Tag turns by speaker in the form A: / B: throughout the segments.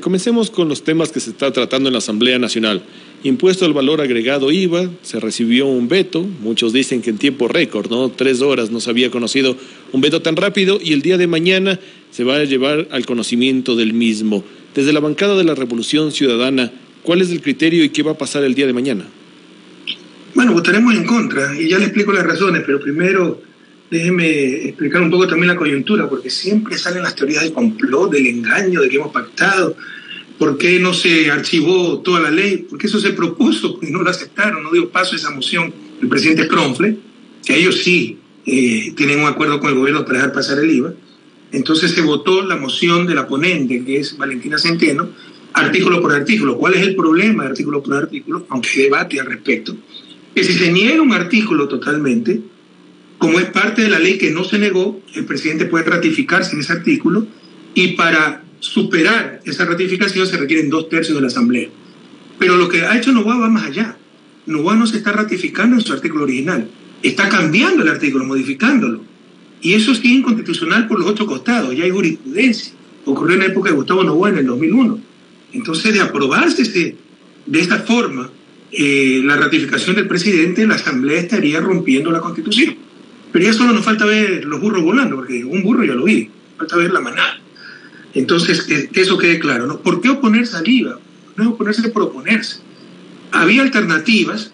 A: Comencemos con los temas que se está tratando en la Asamblea Nacional. Impuesto al valor agregado IVA, se recibió un veto, muchos dicen que en tiempo récord, ¿no? Tres horas no se había conocido un veto tan rápido y el día de mañana se va a llevar al conocimiento del mismo. Desde la bancada de la Revolución Ciudadana, ¿cuál es el criterio y qué va a pasar el día de mañana?
B: Bueno, votaremos en contra y ya le explico las razones, pero primero déjeme explicar un poco también la coyuntura, porque siempre salen las teorías del complot, del engaño, de que hemos pactado. ¿Por qué no se archivó toda la ley? Porque eso se propuso y no lo aceptaron, no dio paso a esa moción el presidente Cronfle, que ellos sí eh, tienen un acuerdo con el gobierno para dejar pasar el IVA. Entonces se votó la moción de la ponente, que es Valentina Centeno, artículo por artículo. ¿Cuál es el problema de artículo por artículo? Aunque hay debate al respecto. Que si se niega un artículo totalmente, como es parte de la ley que no se negó, el presidente puede ratificarse en ese artículo y para superar esa ratificación se requieren dos tercios de la Asamblea. Pero lo que ha hecho Novoa va más allá. Novoa no se está ratificando en su artículo original, está cambiando el artículo, modificándolo. Y eso es inconstitucional por los otros costados, ya hay jurisprudencia. Ocurrió en la época de Gustavo Novoa en el 2001. Entonces, de aprobarse este, de esta forma eh, la ratificación del presidente, la Asamblea estaría rompiendo la Constitución. Pero ya solo nos falta ver los burros volando, porque un burro ya lo vi, falta ver la manada. Entonces, eso quede claro, ¿no? ¿Por qué oponerse al IVA? No es oponerse por oponerse. Había alternativas,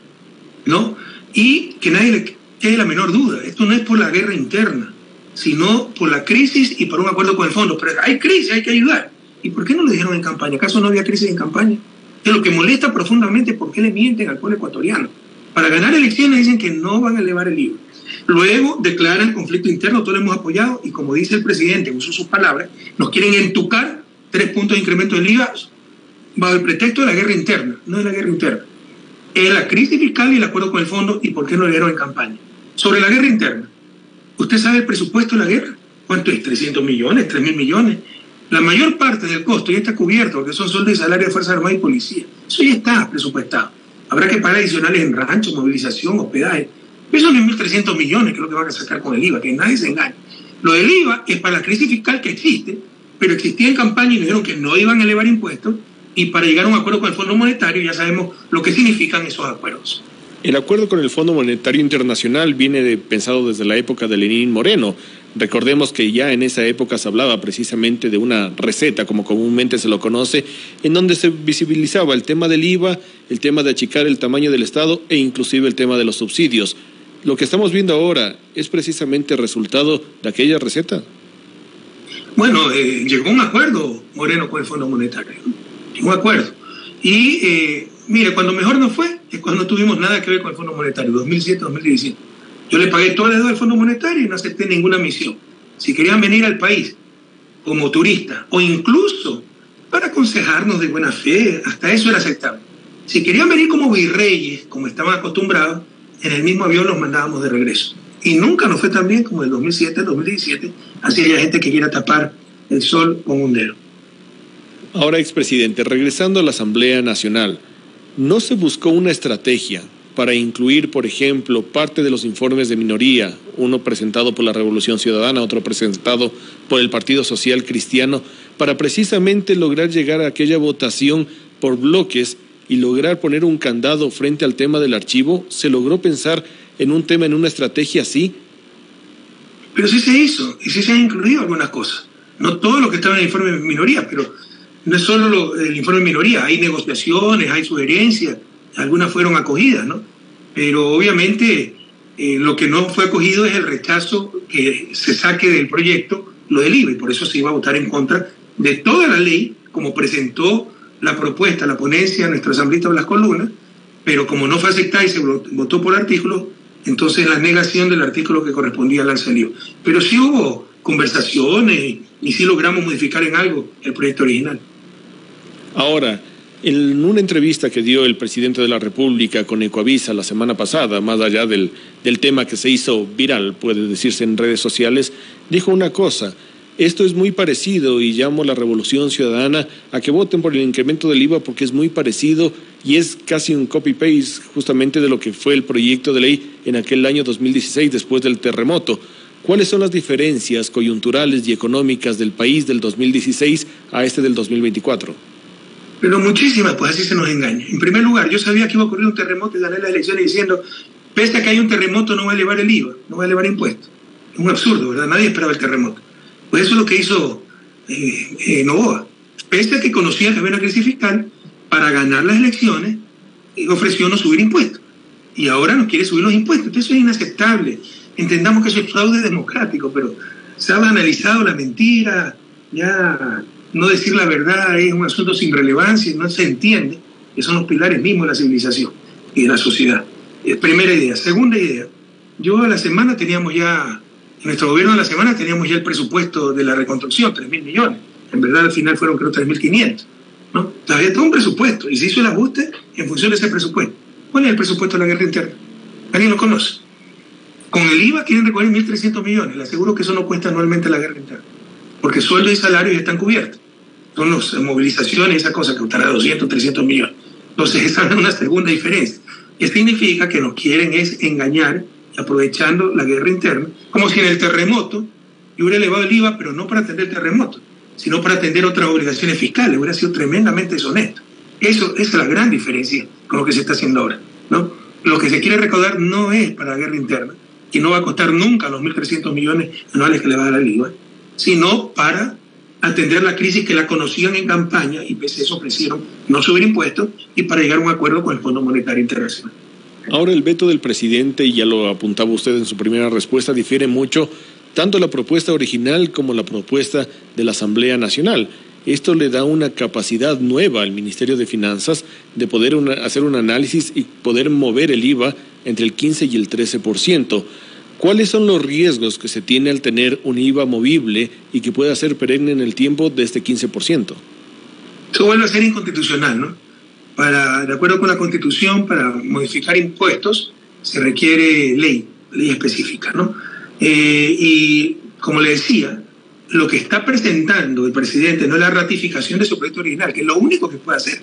B: ¿no? Y que nadie le quede la menor duda. Esto no es por la guerra interna, sino por la crisis y por un acuerdo con el fondo. Pero hay crisis, hay que ayudar. ¿Y por qué no lo dijeron en campaña? ¿Acaso no había crisis en campaña? Es lo que molesta profundamente por qué le mienten al pueblo ecuatoriano. Para ganar elecciones dicen que no van a elevar el IVA. Luego declaran conflicto interno, todos lo hemos apoyado y como dice el presidente, uso sus palabras, nos quieren entucar tres puntos de incremento del IVA bajo el pretexto de la guerra interna, no es la guerra interna. Es la crisis fiscal y el acuerdo con el fondo y por qué no lo dieron en campaña. Sobre la guerra interna, ¿usted sabe el presupuesto de la guerra? ¿Cuánto es? ¿300 millones? ¿3 mil millones? La mayor parte del costo ya está cubierto, porque son sueldos y salarios de Fuerza Armada y Policía. Eso ya está presupuestado. Habrá que pagar adicionales en rancho, movilización, hospedaje. Eso no es 1.300 millones que lo que van a sacar con el IVA, que nadie se engañe. Lo del IVA es para la crisis fiscal que existe, pero existía en campaña y dijeron que no iban a elevar impuestos y para llegar a un acuerdo con el Fondo Monetario ya sabemos lo que significan esos acuerdos.
A: El acuerdo con el Fondo Monetario Internacional viene pensado desde la época de Lenín Moreno. Recordemos que ya en esa época se hablaba precisamente de una receta, como comúnmente se lo conoce, en donde se visibilizaba el tema del IVA, el tema de achicar el tamaño del Estado e inclusive el tema de los subsidios lo que estamos viendo ahora es precisamente resultado de aquella receta.
B: Bueno, eh, llegó un acuerdo Moreno con el Fondo Monetario, un acuerdo. Y eh, mire, cuando mejor no fue es cuando no tuvimos nada que ver con el Fondo Monetario, 2007-2017. Yo le pagué toda la deuda al Fondo Monetario y no acepté ninguna misión. Si querían venir al país como turistas o incluso para aconsejarnos de buena fe, hasta eso era aceptable. Si querían venir como virreyes, como estaban acostumbrados, en el mismo avión los mandábamos de regreso. Y nunca nos fue tan bien como el 2007, el 2017, así hay gente que quiera tapar el sol con un dedo.
A: Ahora, expresidente, regresando a la Asamblea Nacional, ¿no se buscó una estrategia para incluir, por ejemplo, parte de los informes de minoría, uno presentado por la Revolución Ciudadana, otro presentado por el Partido Social Cristiano, para precisamente lograr llegar a aquella votación por bloques y lograr poner un candado frente al tema del archivo? ¿Se logró pensar en un tema, en una estrategia así?
B: Pero sí se hizo y sí se han incluido algunas cosas. No todo lo que estaba en el informe de minoría, pero no es solo el informe de minoría, hay negociaciones, hay sugerencias, algunas fueron acogidas, ¿no? Pero obviamente eh, lo que no fue acogido es el rechazo que se saque del proyecto lo del y por eso se iba a votar en contra de toda la ley como presentó la propuesta, la ponencia, nuestro asambleísta las Columnas, pero como no fue aceptada y se votó por artículo, entonces la negación del artículo que correspondía al salió. Pero sí hubo conversaciones y sí logramos modificar en algo el proyecto original.
A: Ahora, en una entrevista que dio el presidente de la República con Ecoavisa la semana pasada, más allá del, del tema que se hizo viral, puede decirse en redes sociales, dijo una cosa, esto es muy parecido y llamo a la Revolución Ciudadana a que voten por el incremento del IVA porque es muy parecido y es casi un copy-paste justamente de lo que fue el proyecto de ley en aquel año 2016 después del terremoto. ¿Cuáles son las diferencias coyunturales y económicas del país del 2016 a este del 2024?
B: Pero muchísimas, pues así se nos engaña. En primer lugar, yo sabía que iba a ocurrir un terremoto y gané las elecciones diciendo, pese a que hay un terremoto, no va a elevar el IVA, no va a elevar impuestos. Es un absurdo, ¿verdad? Nadie esperaba el terremoto. Pues eso es lo que hizo eh, eh, Novoa. Pese a que conocía había una crisis fiscal, para ganar las elecciones, ofreció no subir impuestos. Y ahora no quiere subir los impuestos. Entonces eso es inaceptable. Entendamos que eso es fraude democrático, pero se ha analizado la mentira, ya no decir la verdad es un asunto sin relevancia, no se entiende, que son los pilares mismos de la civilización y de la sociedad. Eh, primera idea. Segunda idea, yo a la semana teníamos ya, en nuestro gobierno a la semana teníamos ya el presupuesto de la reconstrucción, 3 mil millones. En verdad al final fueron creo 3.500. ¿no? Todavía todo un presupuesto y se hizo el ajuste en función de ese presupuesto. ¿Cuál es el presupuesto de la guerra interna? ¿Alguien lo conoce? Con el IVA quieren recoger 1.300 millones. Le aseguro que eso no cuesta anualmente la guerra interna. Porque sueldo y salarios están cubiertos. Son las movilizaciones, esa cosa que costará 200, 300 millones. Entonces, esa es una segunda diferencia. Que significa que nos quieren es engañar, aprovechando la guerra interna, como si en el terremoto yo hubiera elevado el IVA, pero no para atender el terremoto, sino para atender otras obligaciones fiscales. Hubiera sido tremendamente deshonesto. Eso esa es la gran diferencia con lo que se está haciendo ahora. ¿no? Lo que se quiere recaudar no es para la guerra interna, que no va a costar nunca los 1.300 millones anuales que le va a dar el IVA, sino para atender la crisis que la conocían en campaña y pese a eso ofrecieron no subir impuestos y para llegar a un acuerdo con el Fondo Monetario Internacional.
A: Ahora el veto del presidente, y ya lo apuntaba usted en su primera respuesta, difiere mucho tanto la propuesta original como la propuesta de la Asamblea Nacional. Esto le da una capacidad nueva al Ministerio de Finanzas de poder hacer un análisis y poder mover el IVA entre el 15 y el 13%. ¿Cuáles son los riesgos que se tiene al tener un IVA movible y que pueda ser perenne en el tiempo de este 15%?
B: Eso vuelve a ser inconstitucional, ¿no? De acuerdo con la Constitución, para modificar impuestos se requiere ley, ley específica, ¿no? Eh, y como le decía, lo que está presentando el presidente no es la ratificación de su proyecto original, que es lo único que puede hacer.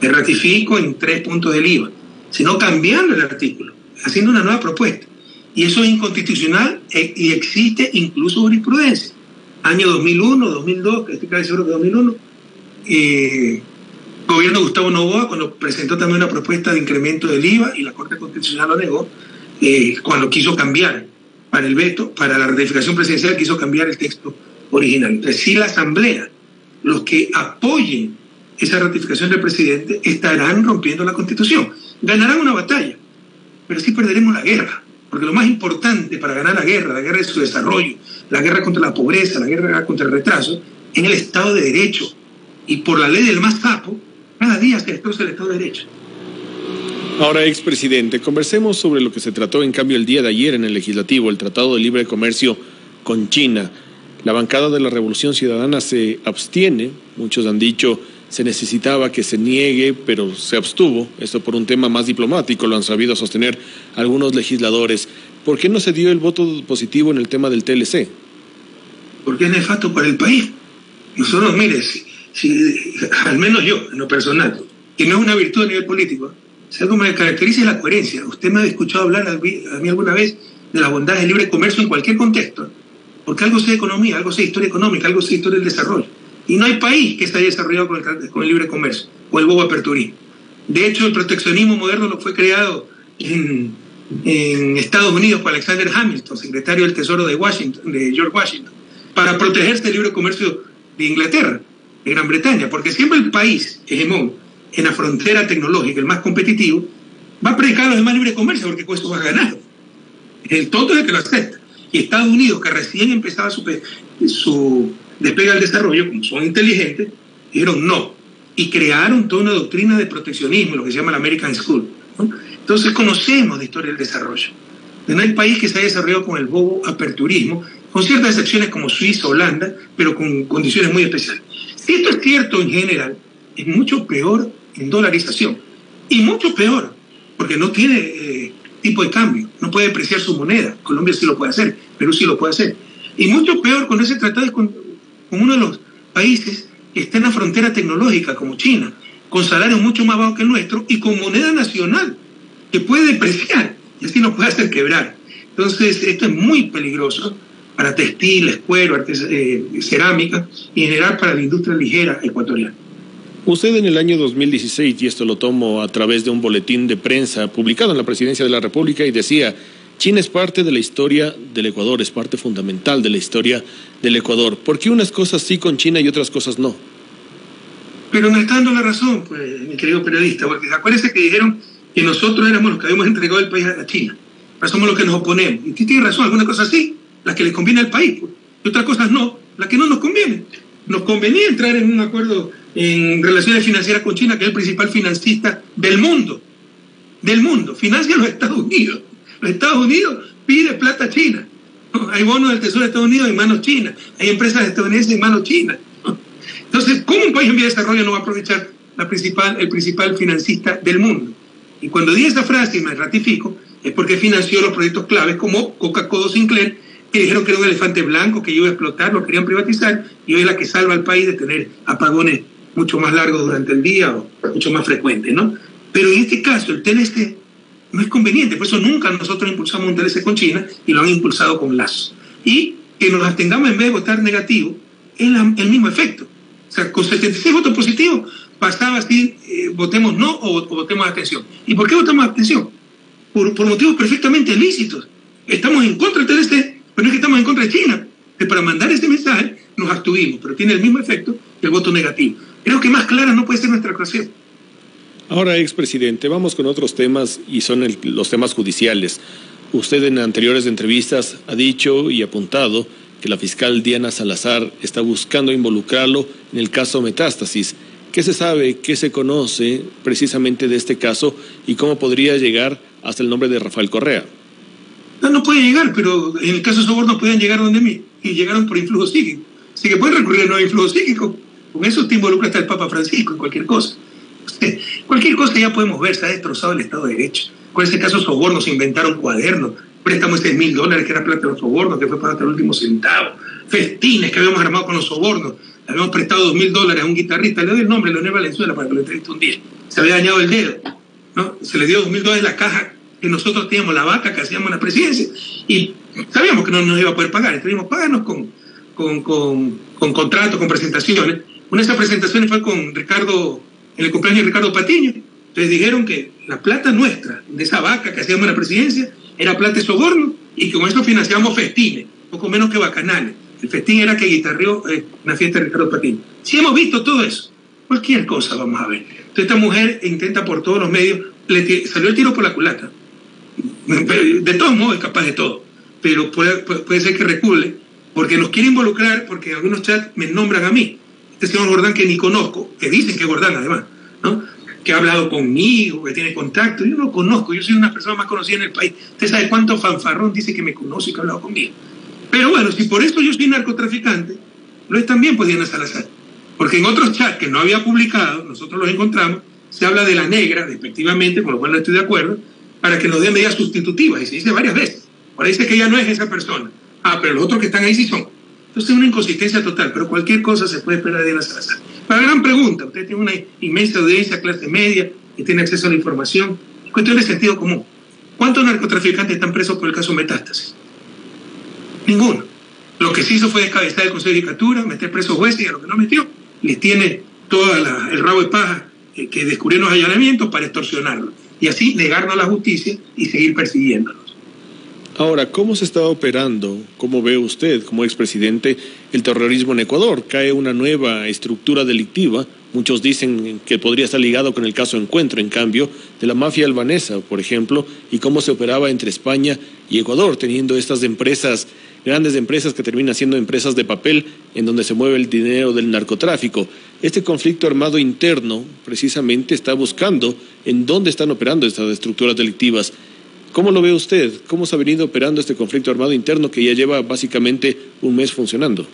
B: Le ratifico en tres puntos del IVA, sino cambiando el artículo, haciendo una nueva propuesta. Y eso es inconstitucional e, y existe incluso jurisprudencia. Año 2001, 2002, estoy casi seguro que 2001, eh, gobierno Gustavo Novoa, cuando presentó también una propuesta de incremento del IVA y la Corte Constitucional lo negó, eh, cuando quiso cambiar para el veto, para la ratificación presidencial, quiso cambiar el texto original. Entonces, si la Asamblea, los que apoyen esa ratificación del presidente, estarán rompiendo la Constitución. Ganarán una batalla, pero sí perderemos la guerra. Porque lo más importante para ganar la guerra, la guerra de su desarrollo, la guerra contra la pobreza, la guerra contra el retraso, es el Estado de Derecho. Y por la ley del más sapo, cada día se destroza el Estado de Derecho.
A: Ahora, expresidente, conversemos sobre lo que se trató en cambio el día de ayer en el legislativo, el Tratado de Libre Comercio con China. La bancada de la Revolución Ciudadana se abstiene, muchos han dicho se necesitaba que se niegue, pero se abstuvo, esto por un tema más diplomático, lo han sabido sostener algunos legisladores. ¿Por qué no se dio el voto positivo en el tema del TLC?
B: Porque es nefasto para el país. Nosotros, mire, si, al menos yo, en lo personal, que no es una virtud a nivel político, si algo me caracteriza es la coherencia. Usted me ha escuchado hablar a mí, alguna vez de la bondad del libre comercio en cualquier contexto, porque algo sea economía, algo sea historia económica, algo sea historia del desarrollo. Y no hay país que se haya desarrollado con el, libre comercio o el bobo aperturismo. De hecho, el proteccionismo moderno lo fue creado en, Estados Unidos por Alexander Hamilton, secretario del Tesoro de, Washington, de George Washington, para protegerse del libre comercio de Inglaterra, Gran Bretaña, porque siempre el país hegemón en la frontera tecnológica, el más competitivo, va a predicar los demás libre comercio porque esto va a ganar. El tonto es el que lo acepta. Y Estados Unidos, que recién empezaba su, su despega el desarrollo, como son inteligentes, dijeron no. Y crearon toda una doctrina de proteccionismo, lo que se llama la American School. Entonces conocemos de historia del desarrollo. No hay país que se haya desarrollado con el bobo aperturismo, con ciertas excepciones como Suiza, Holanda, pero con condiciones muy especiales. Esto es cierto en general, es mucho peor en dolarización. Y mucho peor, porque no tiene eh, tipo de cambio, no puede depreciar su moneda. Colombia sí lo puede hacer, Perú sí lo puede hacer. Y mucho peor con ese tratado es con con uno de los países que está en la frontera tecnológica, como China, con salarios mucho más bajos que el nuestro y con moneda nacional que puede depreciar y así nos puede hacer quebrar. Entonces, esto es muy peligroso para textiles, cuero, eh, cerámica y en general para la industria ligera ecuatoriana.
A: Usted en el año 2016, y esto lo tomo a través de un boletín de prensa publicado en la Presidencia de la República, y decía, China es parte de la historia del Ecuador, es parte fundamental de la historia del Ecuador. ¿Por qué unas cosas sí con China y otras cosas no?
B: Pero me está dando la razón, pues, mi querido periodista, porque acuérdense que dijeron que nosotros éramos los que habíamos entregado el país a China. Ahora somos los que nos oponemos. Y tiene razón, algunas cosas sí, las que les conviene al país, pues, y otras cosas no, las que no nos convienen. Nos convenía entrar en un acuerdo en relaciones financieras con China, que es el principal financista del mundo. Del mundo. Financia los Estados Unidos los Estados Unidos pide plata a China. Hay bonos del Tesoro de Estados Unidos en manos chinas. Hay empresas estadounidenses en manos chinas. Entonces, ¿cómo un país en vía de desarrollo no va a aprovechar la principal, el principal financista del mundo? Y cuando di esa frase y me ratifico, es porque financió los proyectos claves como Coca-Cola Sinclair, que dijeron que era un elefante blanco que iba a explotar, lo querían privatizar, y hoy es la que salva al país de tener apagones mucho más largos durante el día o mucho más frecuentes, ¿no? Pero en este caso, el TNST no es conveniente. Por eso nunca nosotros impulsamos un TLC con China y lo han impulsado con Lazo. Y que nos abstengamos en vez de votar negativo es el mismo efecto. O sea, con 76 votos positivos pasaba así, eh, votemos no o, votemos abstención. ¿Y por qué votamos abstención? Por, por motivos perfectamente lícitos. Estamos en contra del TLC, pero no es que estamos en contra de China. Que para mandar este mensaje nos abstuvimos, pero tiene el mismo efecto que el voto negativo. Creo que más clara no puede ser nuestra actuación.
A: Ahora, expresidente, vamos con otros temas y son los temas judiciales. Usted en anteriores entrevistas ha dicho y apuntado que la fiscal Diana Salazar está buscando involucrarlo en el caso Metástasis. ¿Qué se sabe, qué se conoce precisamente de este caso y cómo podría llegar hasta el nombre de Rafael Correa?
B: No, no puede llegar, pero en el caso de Soborno pueden llegar donde mí y llegaron por influjo psíquico. Así que pueden recurrir a no influjo psíquico. Con eso te involucra hasta el Papa Francisco en cualquier cosa. Cualquier cosa ya podemos ver, se ha destrozado el Estado de Derecho. Con ese caso, sobornos, inventaron cuadernos, préstamos de mil dólares que era plata de los sobornos, que fue para hasta el último centavo, festines que habíamos armado con los sobornos, habíamos prestado dos mil dólares a un guitarrista, le doy el nombre, Leonel Valenzuela, para que lo entreviste un día. Se había dañado el dedo, ¿no? Se le dio dos mil dólares la caja que nosotros teníamos, la vaca que hacíamos en la presidencia, y sabíamos que no nos iba a poder pagar, entonces pagarnos con, con, con, con contratos, con presentaciones. Una de esas presentaciones fue con Ricardo en el cumpleaños de Ricardo Patiño. Entonces dijeron que la plata nuestra, de esa vaca que hacíamos en la presidencia, era plata de soborno y que con eso financiamos festines, poco menos que bacanales. El festín era que guitarreó eh, una fiesta de Ricardo Patiño. Si hemos visto todo eso, cualquier cosa vamos a ver. Entonces esta mujer intenta por todos los medios, le salió el tiro por la culata. De todos modos es capaz de todo, pero puede, puede ser que recule porque nos quiere involucrar, porque algunos chats me nombran a mí este señor Gordán que ni conozco, que dicen que es Gordán además, ¿no? que ha hablado conmigo, que tiene contacto, yo no conozco, yo soy una persona más conocida en el país. Usted sabe cuánto fanfarrón dice que me conoce y que ha hablado conmigo. Pero bueno, si por eso yo soy narcotraficante, lo es también pues Diana Salazar. Porque en otros chats que no había publicado, nosotros los encontramos, se habla de la negra, respectivamente, con lo cual no estoy de acuerdo, para que nos dé medidas sustitutivas. Y se dice varias veces. Ahora dice que ella no es esa persona. Ah, pero los otros que están ahí sí son. Entonces es una inconsistencia total, pero cualquier cosa se puede esperar de Diana Salazar. La gran pregunta, usted tiene una inmensa audiencia, clase media, y tiene acceso a la información. Cuestión de sentido común. ¿Cuántos narcotraficantes están presos por el caso Metástasis? Ninguno. Lo que se hizo fue descabezar el Consejo de Judicatura, meter presos jueces y a lo que no metió, les tiene todo el rabo de paja que descubrieron los allanamientos para extorsionarlo. Y así negarnos a la justicia y seguir persiguiéndolo.
A: Ahora, ¿cómo se está operando, cómo ve usted como expresidente, el terrorismo en Ecuador? Cae una nueva estructura delictiva. Muchos dicen que podría estar ligado con el caso Encuentro, en cambio, de la mafia albanesa, por ejemplo, y cómo se operaba entre España y Ecuador, teniendo estas empresas, grandes empresas que terminan siendo empresas de papel en donde se mueve el dinero del narcotráfico. Este conflicto armado interno precisamente está buscando en dónde están operando estas estructuras delictivas ¿Cómo lo ve usted? ¿Cómo se ha venido operando este conflicto armado interno que ya lleva básicamente un mes funcionando?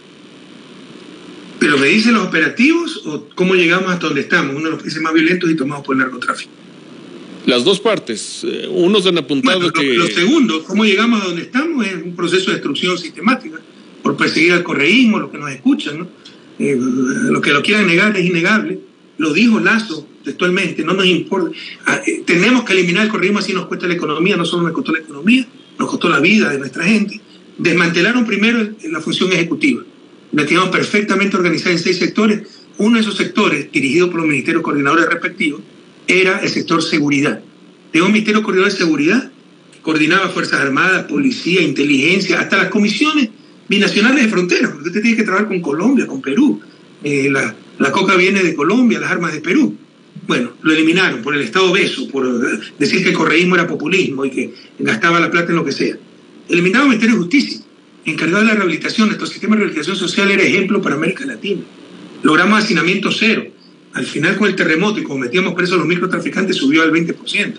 B: ¿Pero me dicen los operativos o cómo llegamos hasta donde estamos? Uno de los países más violentos y tomados por el narcotráfico.
A: Las dos partes. Eh, unos han apuntado que...
B: Lo, segundo, cómo llegamos a donde estamos es un proceso de destrucción sistemática por perseguir al correísmo, los que nos escuchan, ¿no? Eh, los que lo quieran negar es innegable. Lo dijo Lazo textualmente, no nos importa. Ah, eh, tenemos que eliminar el correísmo así nos cuesta la economía, no solo nos costó la economía, nos costó la vida de nuestra gente. Desmantelaron primero la función ejecutiva. La teníamos perfectamente organizada en seis sectores. Uno de esos sectores, dirigido por los ministerios coordinadores respectivos, era el sector seguridad. Tengo un ministerio coordinador de seguridad coordinaba Fuerzas Armadas, Policía, Inteligencia, hasta las comisiones binacionales de frontera, porque usted tiene que trabajar con Colombia, con Perú. Eh, la, la, coca viene de Colombia, las armas de Perú. Bueno, lo eliminaron por el Estado beso, por decir que el correísmo era populismo y que gastaba la plata en lo que sea. Eliminaron el Ministerio de Justicia, encargado de la rehabilitación. Nuestro sistema de rehabilitación social era ejemplo para América Latina. Logramos hacinamiento cero. Al final, con el terremoto y como metíamos presos a los microtraficantes, subió al 20%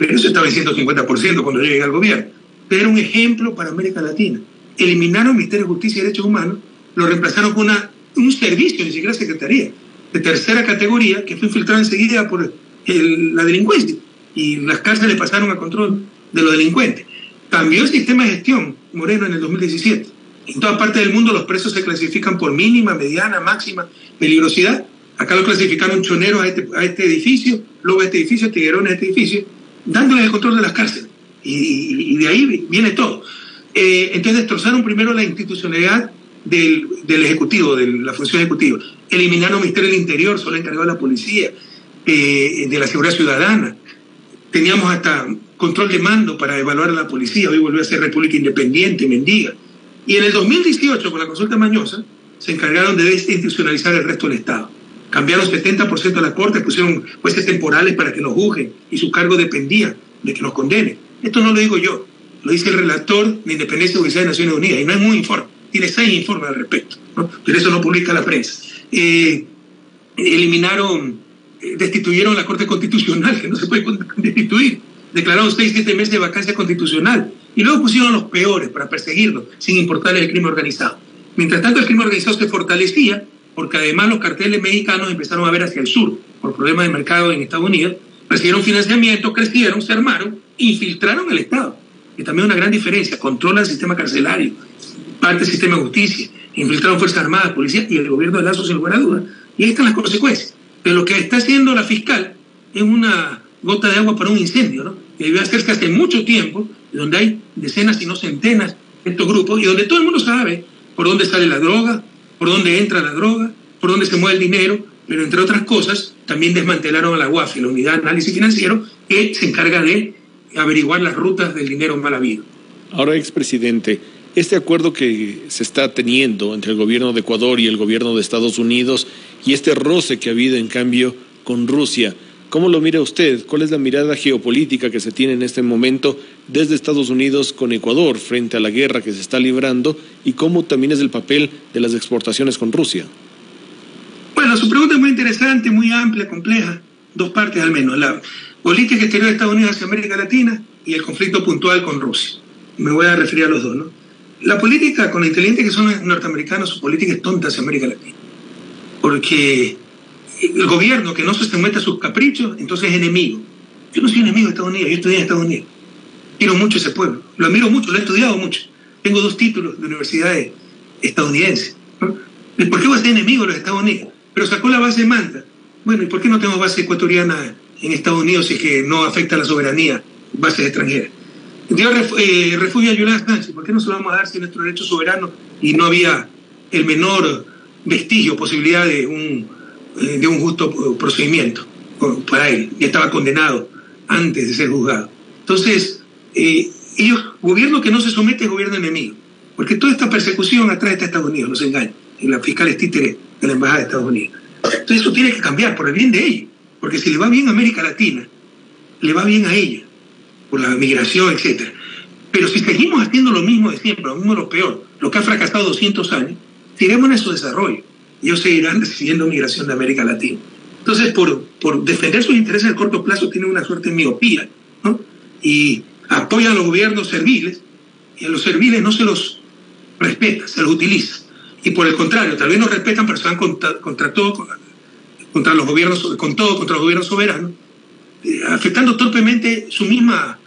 B: pero eso estaba en 150% cuando yo llegué al gobierno. Pero era un ejemplo para América Latina. Eliminaron el Ministerio de Justicia y Derechos Humanos, lo reemplazaron con una, un servicio, ni siquiera secretaría, de tercera categoría, que fue infiltrado enseguida por la delincuencia. Y las cárceles pasaron a control de los delincuentes. Cambió el sistema de gestión, Moreno, en el 2017. En toda parte del mundo los presos se clasifican por mínima, mediana, máxima peligrosidad. Acá lo clasificaron choneros a este, a este edificio, luego a este edificio, tiguerones a este edificio dándole el control de las cárceles. Y, de ahí viene todo. Eh, entonces destrozaron primero la institucionalidad del, Ejecutivo, de la función ejecutiva. Eliminaron el Ministerio del Interior, solo encargado de la policía, eh, de la seguridad ciudadana. Teníamos hasta control de mando para evaluar a la policía. Hoy volvió a ser República Independiente, mendiga. Y en el 2018, con la consulta mañosa, se encargaron de desinstitucionalizar el resto del Estado Cambiaron 70% de la corte, pusieron jueces temporales para que nos juzguen y su cargo dependía de que nos condenen. Esto no lo digo yo, lo dice el relator de Independencia y Justicia de Naciones Unidas y no es muy informe, tiene seis informes al respecto, pero eso no publica la prensa. Eh, eliminaron, eh, destituyeron la Corte Constitucional, que no se puede destituir, declararon seis, siete meses de vacancia constitucional y luego pusieron a los peores para perseguirlos sin importarles el crimen organizado. Mientras tanto, el crimen organizado se fortalecía porque además los carteles mexicanos empezaron a ver hacia el sur por problemas de mercado en Estados Unidos, recibieron financiamiento, crecieron, se armaron, infiltraron el Estado, y también una gran diferencia, controlan el sistema carcelario, parte del sistema de justicia, infiltraron Fuerzas Armadas, Policía y el gobierno de Lazo sin lugar a dudas, y ahí están las consecuencias. Pero lo que está haciendo la fiscal es una gota de agua para un incendio, ¿no? que debió hacerse hace mucho tiempo, donde hay decenas y no centenas de estos grupos, y donde todo el mundo sabe por dónde sale la droga, por dónde entra la droga, por dónde se mueve el dinero, pero entre otras cosas también desmantelaron a la UAFI, la Unidad de Análisis Financiero, que se encarga de averiguar las rutas del dinero mal habido.
A: Ahora, expresidente, este acuerdo que se está teniendo entre el gobierno de Ecuador y el gobierno de Estados Unidos y este roce que ha habido en cambio con Rusia, ¿Cómo lo mira usted? ¿Cuál es la mirada geopolítica que se tiene en este momento desde Estados Unidos con Ecuador frente a la guerra que se está librando y cómo también es el papel de las exportaciones con Rusia?
B: Bueno, su pregunta es muy interesante, muy amplia, compleja. Dos partes al menos. La política exterior de Estados Unidos hacia América Latina y el conflicto puntual con Rusia. Me voy a referir a los dos, ¿no? La política, con lo inteligente que son norteamericanos, su política es tonta hacia América Latina. Porque el gobierno que no se somete a sus caprichos, entonces es enemigo. Yo no soy enemigo de Estados Unidos, yo estudié en Estados Unidos. Quiero mucho ese pueblo, lo admiro mucho, lo he estudiado mucho. Tengo dos títulos de universidades estadounidenses. ¿Por qué voy a ser enemigo de los Estados Unidos? Pero sacó la base de Manta. Bueno, ¿y por qué no tengo base ecuatoriana en Estados Unidos si que no afecta la soberanía, bases extranjeras? Dio eh, refugio a Julián Sánchez. ¿Por qué no se lo vamos a dar si nuestro derecho soberano y no había el menor vestigio, posibilidad de un eh, de un justo procedimiento para él, y estaba condenado antes de ser juzgado. Entonces, eh, ellos, gobierno que no se somete es gobierno enemigo, porque toda esta persecución atrae a Estados Unidos, no se engañen, y la fiscal es títere de la Embajada de Estados Unidos. Entonces eso tiene que cambiar por el bien de ellos, porque si le va bien a América Latina, le va bien a ella, por la migración, etc. Pero si seguimos haciendo lo mismo de siempre, mismo lo peor, lo que ha fracasado 200 años, sigamos en su desarrollo ellos seguirán recibiendo migración de América Latina. Entonces, por, por defender sus intereses a corto plazo, tienen una suerte de miopía, ¿no? Y apoyan a los gobiernos serviles, y a los serviles no se los respeta, se los utiliza. Y por el contrario, tal vez no respetan, pero se van contra, todo, contra los gobiernos, con todo contra los gobiernos soberanos, afectando torpemente su misma,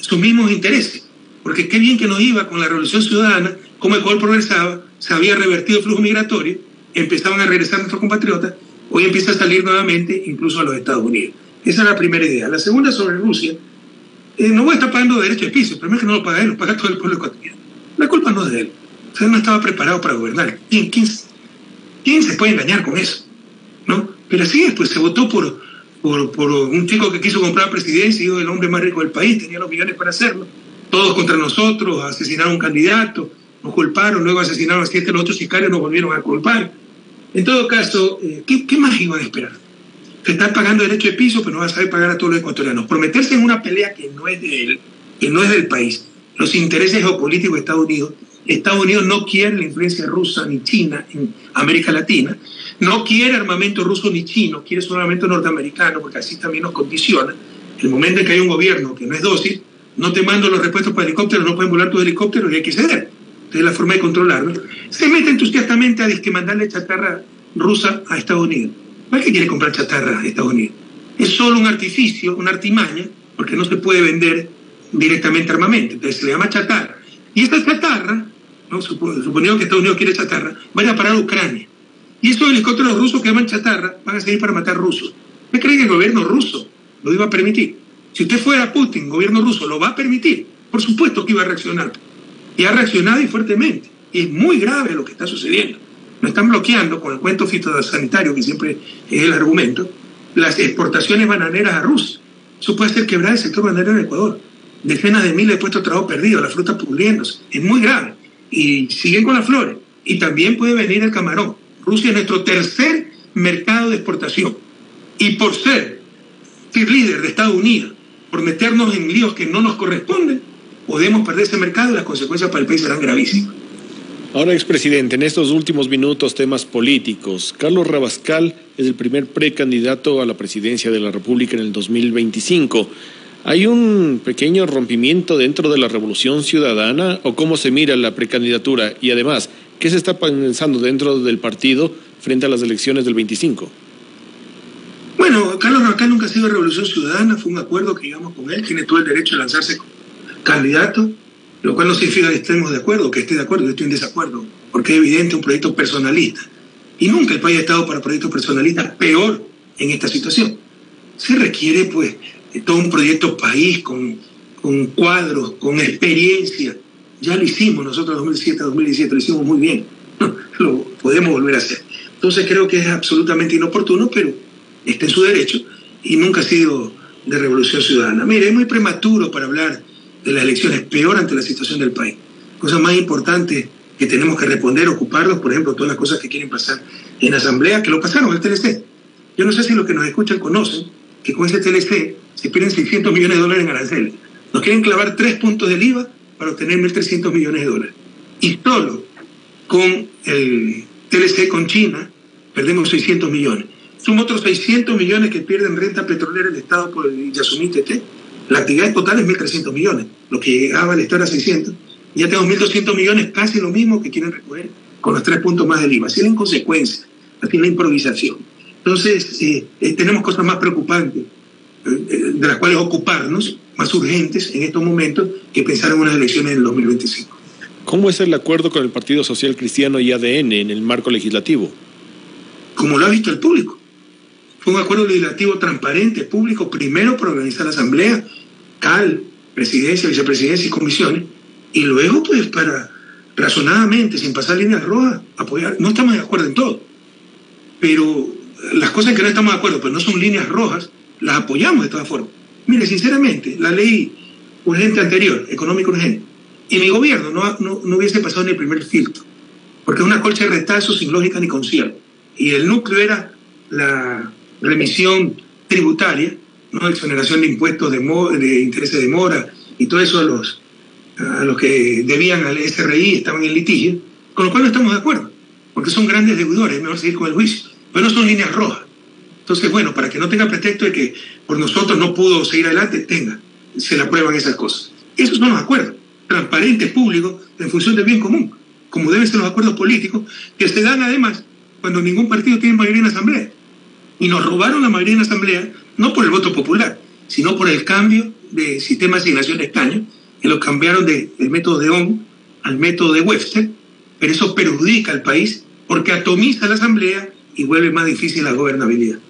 B: sus mismos intereses. Porque qué bien que nos iba con la Revolución Ciudadana, cómo Ecuador progresaba, se había revertido el flujo migratorio, empezaban a regresar nuestros compatriotas, hoy empieza a salir nuevamente incluso a los Estados Unidos. Esa es la primera idea. La segunda sobre Rusia, eh, no voy a estar pagando derechos de piso, problema es que no lo paga él, lo paga todo el pueblo ecuatoriano. La culpa no es de él. O no estaba preparado para gobernar. ¿Quién, quién, quién se puede engañar con eso? ¿No? Pero así es, pues se votó por, por, un chico que quiso comprar presidencia y el hombre más rico del país, tenía los millones para hacerlo. Todos contra nosotros, asesinaron a un candidato, nos culparon, luego asesinaron a siete los otros sicarios, nos volvieron a culpar. En todo caso, eh, ¿qué, ¿qué, más iban a esperar? Se está pagando derecho de piso, pero no va a saber pagar a todos los ecuatorianos. Prometerse en una pelea que no es de él, que no es del país, los intereses geopolíticos de Estados Unidos. Estados Unidos no quiere la influencia rusa ni china en América Latina, no quiere armamento ruso ni chino, quiere su armamento norteamericano, porque así también nos condiciona. El momento en que hay un gobierno que no es dócil, no te mando los repuestos para helicópteros, no pueden volar tus helicópteros y hay que ceder. Entonces la forma de controlarlo. Se mete entusiastamente a que mandarle chatarra rusa a Estados Unidos. ¿Para qué quiere comprar chatarra a Estados Unidos? Es solo un artificio, una artimaña, porque no se puede vender directamente armamento. Entonces se le llama chatarra. Y esta chatarra, ¿no? suponiendo que Estados Unidos quiere chatarra, vaya a parar a Ucrania. Y estos helicópteros rusos que llaman chatarra van a seguir para matar rusos. ¿Usted cree que el gobierno ruso lo iba a permitir? Si usted fuera Putin, gobierno ruso, ¿lo va a permitir? Por supuesto que iba a reaccionar. Y ha reaccionado y fuertemente. Y es muy grave lo que está sucediendo. Nos están bloqueando con el cuento fitosanitario, que siempre es el argumento, las exportaciones bananeras a Rusia. Eso puede hacer quebrar el sector bananero en Ecuador. Decenas de miles de puestos de trabajo perdidos, la fruta pudriéndose. Es muy grave. Y siguen con las flores. Y también puede venir el camarón. Rusia es nuestro tercer mercado de exportación. Y por ser líder de Estados Unidos, por meternos en líos que no nos corresponden, podemos perder ese mercado y las consecuencias para el país serán gravísimas.
A: Ahora, expresidente, en estos últimos minutos temas políticos. Carlos Rabascal es el primer precandidato a la presidencia de la República en el 2025. ¿Hay un pequeño rompimiento dentro de la revolución ciudadana o cómo se mira la precandidatura? Y además, ¿qué se está pensando dentro del partido frente a las elecciones del 25?
B: Bueno, Carlos Rabascal nunca ha sido revolución ciudadana, fue un acuerdo que llegamos con él, tiene todo el derecho a lanzarse candidato lo cual no significa que estemos de acuerdo, que esté de acuerdo, yo estoy en desacuerdo, porque es evidente un proyecto personalista. Y nunca el país ha estado para proyectos personalistas peor en esta situación. Se requiere, pues, todo un proyecto país con, con cuadros, con experiencia. Ya lo hicimos nosotros 2007 2017, lo hicimos muy bien. lo podemos volver a hacer. Entonces creo que es absolutamente inoportuno, pero está en su derecho y nunca ha sido de revolución ciudadana. Mire, es muy prematuro para hablar de las elecciones, peor ante la situación del país. Cosas más importantes que tenemos que responder, ocuparlos, por ejemplo, todas las cosas que quieren pasar en asamblea, que lo pasaron el TLC. Yo no sé si los que nos escuchan conocen que con ese TLC se pierden 600 millones de dólares en aranceles. Nos quieren clavar tres puntos del IVA para obtener 1.300 millones de dólares. Y solo con el TLC con China perdemos 600 millones. Son otros 600 millones que pierden renta petrolera el Estado por el Yasumí TT la actividad total es 1.300 millones, lo que llegaba al Estado era 600. Ya tenemos 1.200 millones, casi lo mismo que quieren recoger con los tres puntos más del IVA. Así es la inconsecuencia, así es la improvisación. Entonces, eh, eh, tenemos cosas más preocupantes de las cuales ocuparnos, más urgentes en estos momentos, que pensar en unas elecciones en el 2025.
A: ¿Cómo es el acuerdo con el Partido Social Cristiano y ADN en el marco legislativo?
B: Como lo ha visto el público. Fue un acuerdo legislativo transparente, público, primero para organizar la Asamblea, CAL, presidencia, vicepresidencia y comisiones, y luego, pues, para razonadamente, sin pasar líneas rojas, apoyar. No estamos de acuerdo en todo, pero las cosas en que no estamos de acuerdo, pues no son líneas rojas, las apoyamos de todas formas. Mire, sinceramente, la ley urgente anterior, económico urgente, y mi gobierno no, no, hubiese pasado ni el primer filtro, porque es una colcha de retazos sin lógica ni concierto. Y el núcleo era la remisión tributaria, ¿no? exoneración de impuestos de, de intereses de mora y todo eso a los, a los que debían al SRI estaban en litigio, con lo cual no estamos de acuerdo, porque son grandes deudores, mejor seguir con el juicio, pero no son líneas rojas. Entonces, bueno, para que no tenga pretexto de que por nosotros no pudo seguir adelante, tenga, se le aprueban esas cosas. Esos son los acuerdos, transparentes, públicos, en función del bien común, como deben ser los acuerdos políticos, que se dan además cuando ningún partido tiene mayoría en la Asamblea. Y nos robaron la mayoría en la Asamblea, no por el voto popular, sino por el cambio de sistema de asignación de escaños, que lo cambiaron del método de Ohm al método de Webster, pero eso perjudica al país porque atomiza la Asamblea y vuelve más difícil la gobernabilidad.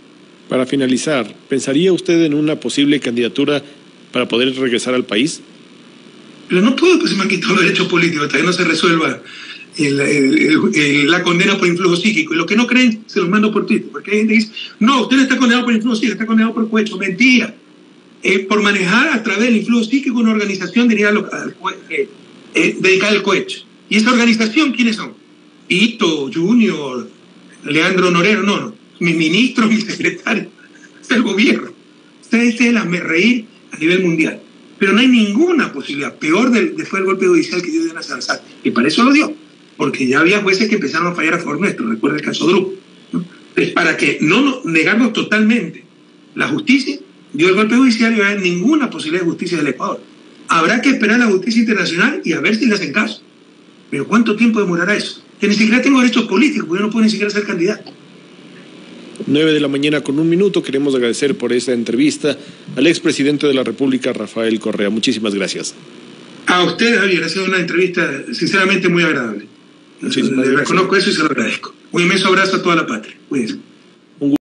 A: Para finalizar, ¿pensaría usted en una posible candidatura para poder regresar al país?
B: Pero no puedo que se me han quitado los derechos políticos hasta que no se resuelva la condena por influjo psíquico. Y los que no creen, se los mando por Twitter. Porque hay gente que dice, no, usted no está condenado por influjo psíquico, está condenado por cohecho. Mentira. Eh, por manejar a través del influjo psíquico una organización dedicada al, eh, eh, dedicada al cohecho. ¿Y esa organización quiénes son? Ito, Junior, Leandro Norero, no, no. Mis ministros, mis secretarios, es el gobierno. Ustedes es el reír a nivel mundial. Pero no hay ninguna posibilidad. Peor de, fue el golpe judicial que dio Diana Sanzat. Y para eso lo dio. Porque ya había jueces que empezaron a fallar a favor nuestro. Recuerda el caso Drup. Es para que no negarnos totalmente la justicia, dio el golpe judicial y no hay ninguna posibilidad de justicia del Ecuador. Habrá que esperar la justicia internacional y a ver si le hacen caso. Pero ¿cuánto tiempo demorará eso? Que ni siquiera tengo derechos políticos, porque yo no puedo ni siquiera ser candidato.
A: 9 de la mañana con un minuto. Queremos agradecer por esta entrevista al expresidente de la República, Rafael Correa. Muchísimas gracias.
B: A usted, Javier, ha sido una entrevista sinceramente muy agradable. Le reconozco eso y se lo agradezco. Un inmenso abrazo a toda la patria. Cuídense.